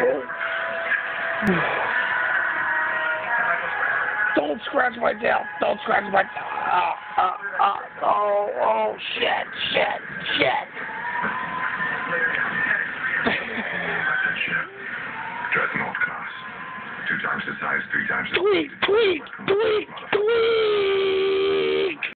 Don't scratch my tail. Don't scratch my tail. Uh, uh, uh, oh, oh, shit, shit, shit. Dreadnought class. Two times the size, three times the Tweet, tweet, tweet, tweet.